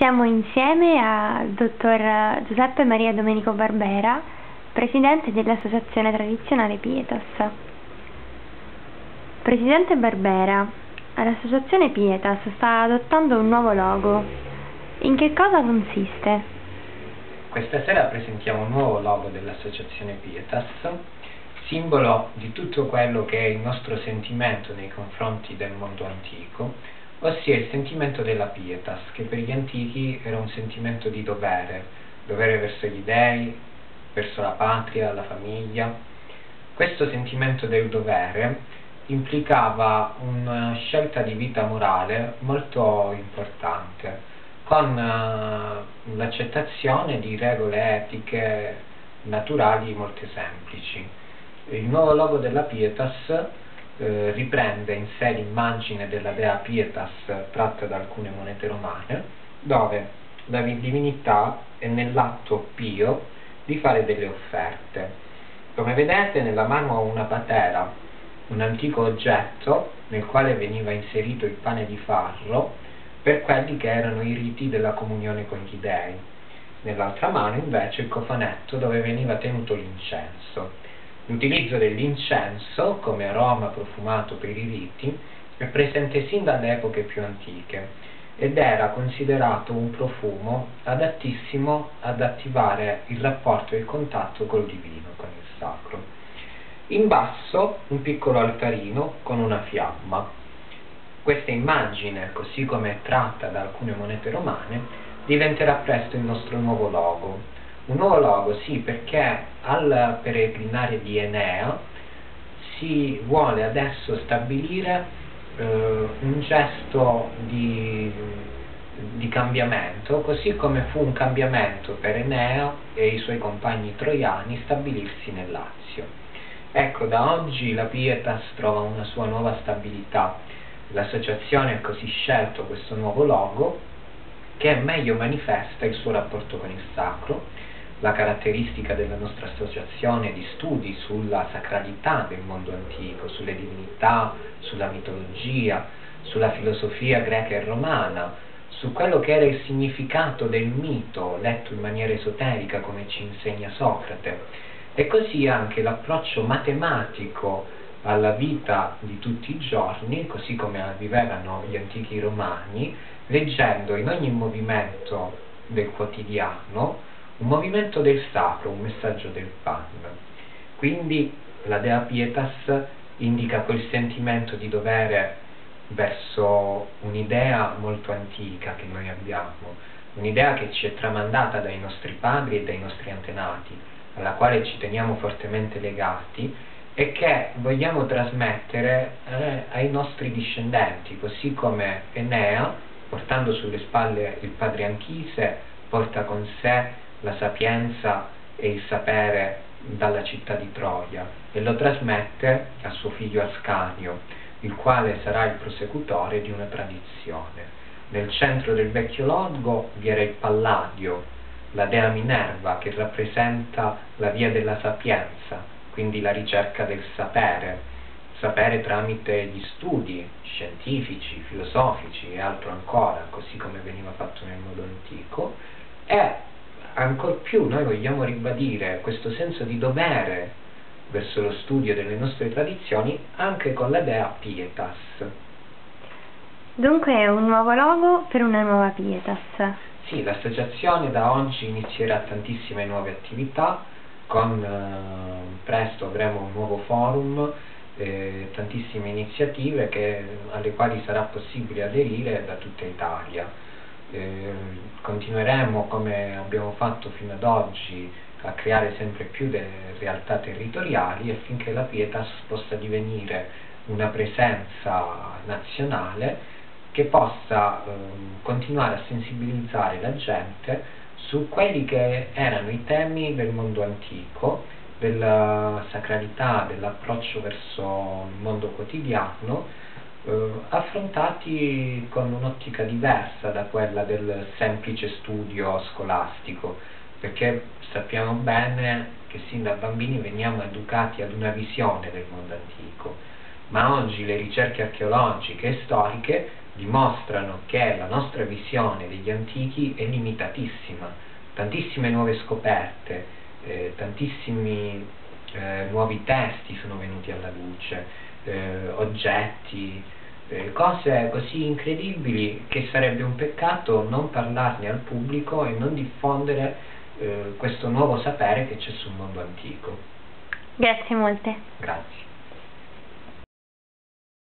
siamo insieme al dottor Giuseppe Maria Domenico Barbera, presidente dell'Associazione Tradizionale Pietas. Presidente Barbera, l'associazione Pietas sta adottando un nuovo logo. In che cosa consiste? Questa sera presentiamo un nuovo logo dell'associazione Pietas, simbolo di tutto quello che è il nostro sentimento nei confronti del mondo antico, ossia il sentimento della pietas, che per gli antichi era un sentimento di dovere, dovere verso gli dei, verso la patria, la famiglia. Questo sentimento del dovere implicava una scelta di vita morale molto importante, con uh, l'accettazione di regole etiche naturali molto semplici. Il nuovo logo della Pietas eh, riprende in sé l'immagine della dea Pietas tratta da alcune monete romane, dove la divinità è nell'atto pio di fare delle offerte. Come vedete nella mano ho una patera, un antico oggetto nel quale veniva inserito il pane di farro per quelli che erano i riti della comunione con gli dei. Nell'altra mano invece il cofanetto dove veniva tenuto l'incenso. L'utilizzo dell'incenso come aroma profumato per i riti è presente sin dalle epoche più antiche ed era considerato un profumo adattissimo ad attivare il rapporto e il contatto col divino, con il sacro. In basso un piccolo altarino con una fiamma. Questa immagine, così come è tratta da alcune monete romane, diventerà presto il nostro nuovo logo, un nuovo logo, sì, perché al peregrinare di Enea si vuole adesso stabilire eh, un gesto di, di cambiamento, così come fu un cambiamento per Enea e i suoi compagni troiani stabilirsi nel Lazio. Ecco, da oggi la Pietas trova una sua nuova stabilità. L'associazione ha così scelto questo nuovo logo che meglio manifesta il suo rapporto con il sacro la caratteristica della nostra associazione di studi sulla sacralità del mondo antico, sulle divinità, sulla mitologia, sulla filosofia greca e romana, su quello che era il significato del mito letto in maniera esoterica come ci insegna Socrate. E così anche l'approccio matematico alla vita di tutti i giorni, così come vivevano gli antichi romani, leggendo in ogni movimento del quotidiano un movimento del sacro, un messaggio del pan. Quindi la Dea Pietas indica quel sentimento di dovere verso un'idea molto antica che noi abbiamo, un'idea che ci è tramandata dai nostri padri e dai nostri antenati, alla quale ci teniamo fortemente legati e che vogliamo trasmettere eh, ai nostri discendenti, così come Enea, portando sulle spalle il padre Anchise, porta con sé la sapienza e il sapere dalla città di Troia e lo trasmette a suo figlio Ascanio, il quale sarà il prosecutore di una tradizione. Nel centro del vecchio logo vi era il Palladio, la dea Minerva che rappresenta la via della sapienza, quindi la ricerca del sapere, sapere tramite gli studi scientifici, filosofici e altro ancora, così come veniva fatto nel modo antico, e ancor più noi vogliamo ribadire questo senso di dovere verso lo studio delle nostre tradizioni anche con la dea Pietas. Dunque è un nuovo logo per una nuova Pietas. Sì, l'associazione da oggi inizierà tantissime nuove attività, con eh, presto avremo un nuovo forum, eh, tantissime iniziative che, alle quali sarà possibile aderire da tutta Italia eh, continueremo come abbiamo fatto fino ad oggi a creare sempre più delle realtà territoriali affinché la Pietas possa divenire una presenza nazionale che possa eh, continuare a sensibilizzare la gente su quelli che erano i temi del mondo antico, della sacralità, dell'approccio verso il mondo quotidiano eh, affrontati con un'ottica diversa da quella del semplice studio scolastico, perché sappiamo bene che sin da bambini veniamo educati ad una visione del mondo antico ma oggi le ricerche archeologiche e storiche dimostrano che la nostra visione degli antichi è limitatissima, tantissime nuove scoperte, eh, tantissimi eh, nuovi testi sono venuti alla luce, eh, oggetti, eh, cose così incredibili che sarebbe un peccato non parlarne al pubblico e non diffondere eh, questo nuovo sapere che c'è sul mondo antico. Grazie molte. Grazie.